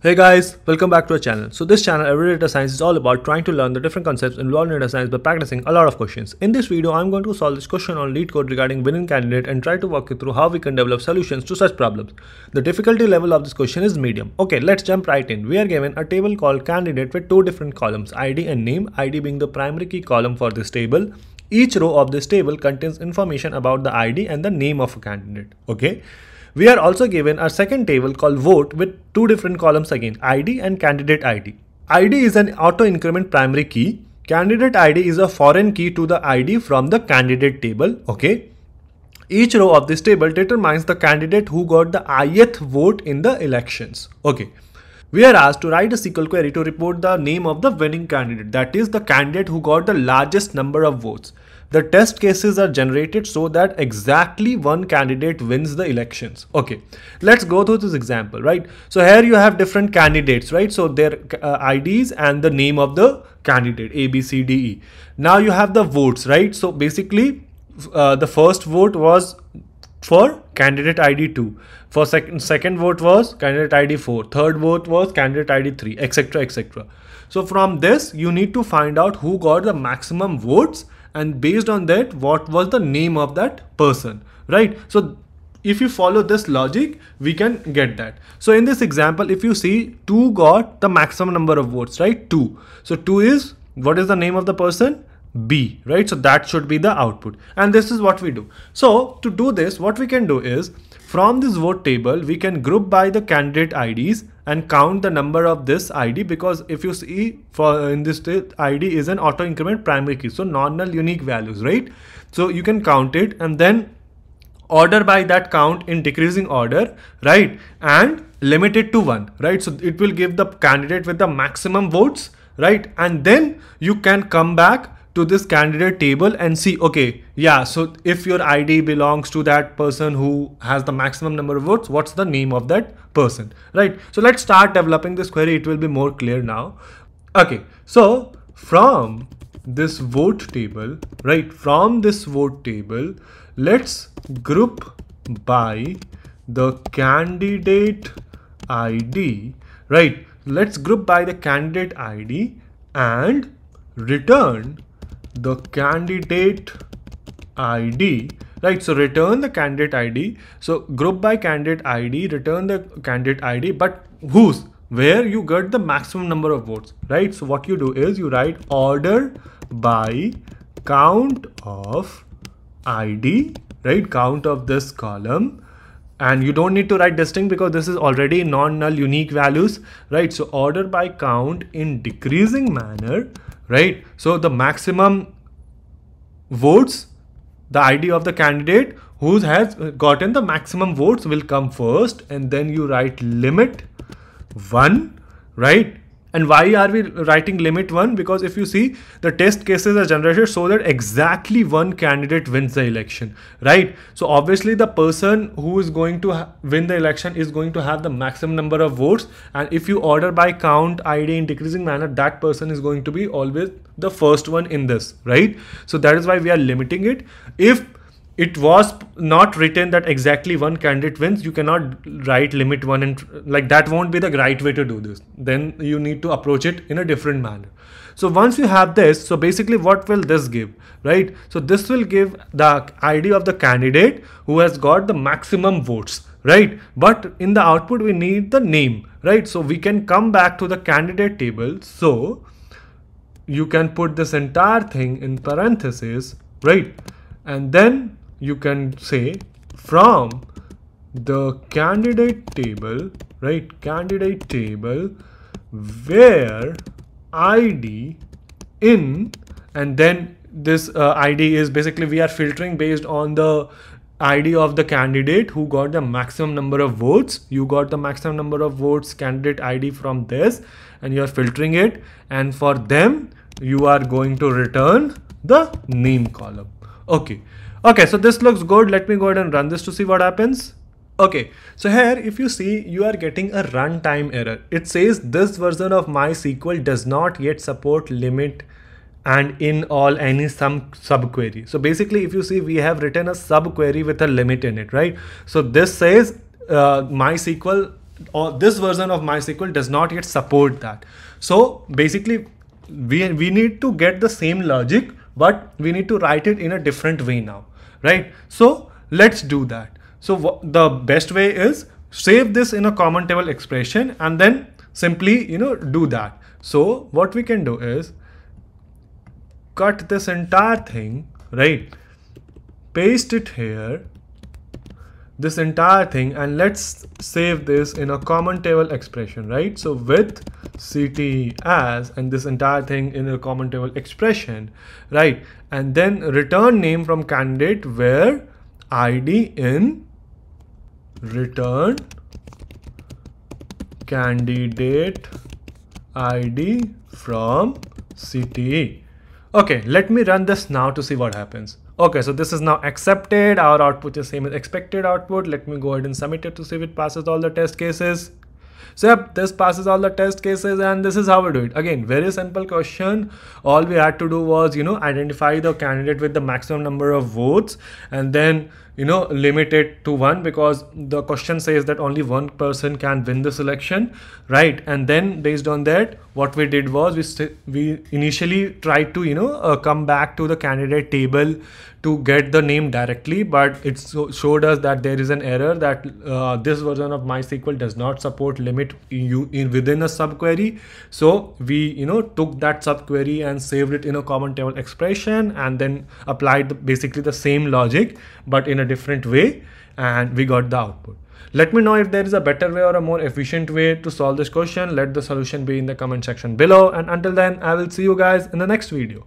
Hey guys, welcome back to our channel. So this channel, Everyday Data Science, is all about trying to learn the different concepts involved in data science by practicing a lot of questions. In this video, I'm going to solve this question on LeetCode regarding winning candidate and try to walk you through how we can develop solutions to such problems. The difficulty level of this question is medium. Okay, let's jump right in. We are given a table called candidate with two different columns, ID and name, ID being the primary key column for this table. Each row of this table contains information about the ID and the name of a candidate. Okay. We are also given a second table called vote with two different columns again, ID and candidate ID. ID is an auto increment primary key. Candidate ID is a foreign key to the ID from the candidate table. Okay. Each row of this table determines the candidate who got the ith vote in the elections. Okay. We are asked to write a SQL query to report the name of the winning candidate, that is the candidate who got the largest number of votes. The test cases are generated so that exactly one candidate wins the elections. Okay, let's go through this example, right? So here you have different candidates, right? So their uh, IDs and the name of the candidate A, B, C, D, E. Now you have the votes, right? So basically uh, the first vote was for candidate ID 2 for second second vote was candidate ID 4 third vote was candidate ID 3 etc etc so from this you need to find out who got the maximum votes and based on that what was the name of that person right? So if you follow this logic we can get that. So in this example if you see 2 got the maximum number of votes right? 2 so 2 is what is the name of the person? B right? So that should be the output. And this is what we do. So to do this what we can do is from this vote table we can group by the candidate ids and count the number of this ID because if you see for in this ID is an auto increment primary key. So non-null unique values, right? So you can count it and then order by that count in decreasing order, right? And limit it to one, right? So it will give the candidate with the maximum votes, right? And then you can come back to this candidate table and see, okay, yeah, so if your ID belongs to that person who has the maximum number of votes, what's the name of that person, right? So let's start developing this query. It will be more clear now. Okay, so from this vote table, right, from this vote table, let's group by the candidate ID, right? Let's group by the candidate ID and return the candidate ID right so return the candidate id so group by candidate id return the candidate id but whose? Where you get the maximum number of votes. Right so what you do is you write order by count of id right count of this column. And you don't need to write distinct because this is already non-null unique values. Right so order by count in decreasing manner right? So the maximum votes the ID of the candidate who has gotten the maximum votes will come first and then you write limit 1 right and why are we writing limit 1? Because if you see the test cases are generated so that exactly one candidate wins the election, right? So obviously the person who is going to win the election is going to have the maximum number of votes. And if you order by count ID in decreasing manner, that person is going to be always the first one in this, right? So that is why we are limiting it. If it was not written that exactly one candidate wins. You cannot write limit one and like that won't be the right way to do this. Then you need to approach it in a different manner. So once you have this so basically what will this give right? So this will give the id of the candidate who has got the maximum votes right? But in the output we need the name right? So we can come back to the candidate table. So you can put this entire thing in parentheses right? And then you can say from the candidate table right candidate table where id in and then this uh, id is basically we are filtering based on the id of the candidate who got the maximum number of votes. You got the maximum number of votes candidate id from this and you are filtering it and for them you are going to return the name column. Okay Okay, so this looks good. Let me go ahead and run this to see what happens. Okay, so here if you see you are getting a runtime error. It says this version of MySQL does not yet support limit and in all any some subquery. So basically if you see we have written a subquery with a limit in it, right? So this says uh, MySQL or this version of MySQL does not yet support that. So basically we, we need to get the same logic, but we need to write it in a different way now, right? So let's do that. So the best way is save this in a common table expression and then simply, you know, do that. So what we can do is cut this entire thing, right? Paste it here this entire thing and let's save this in a common table expression, right? So with CT as and this entire thing in a common table expression, right? And then return name from candidate where ID in return candidate ID from CTE. Okay, let me run this now to see what happens. Okay, so this is now accepted. Our output is same as expected output. Let me go ahead and submit it to see if it passes all the test cases. So yep, this passes all the test cases and this is how we do it. Again, very simple question. All we had to do was, you know, identify the candidate with the maximum number of votes and then you know limit it to one because the question says that only one person can win the selection right? And then based on that what we did was we we initially tried to you know uh, come back to the candidate table to get the name directly but it so showed us that there is an error that uh, this version of mysql does not support limit you in within a subquery. So we you know took that subquery and saved it in a common table expression and then applied the, basically the same logic but in a different way and we got the output. Let me know if there is a better way or a more efficient way to solve this question. Let the solution be in the comment section below. And until then, I will see you guys in the next video.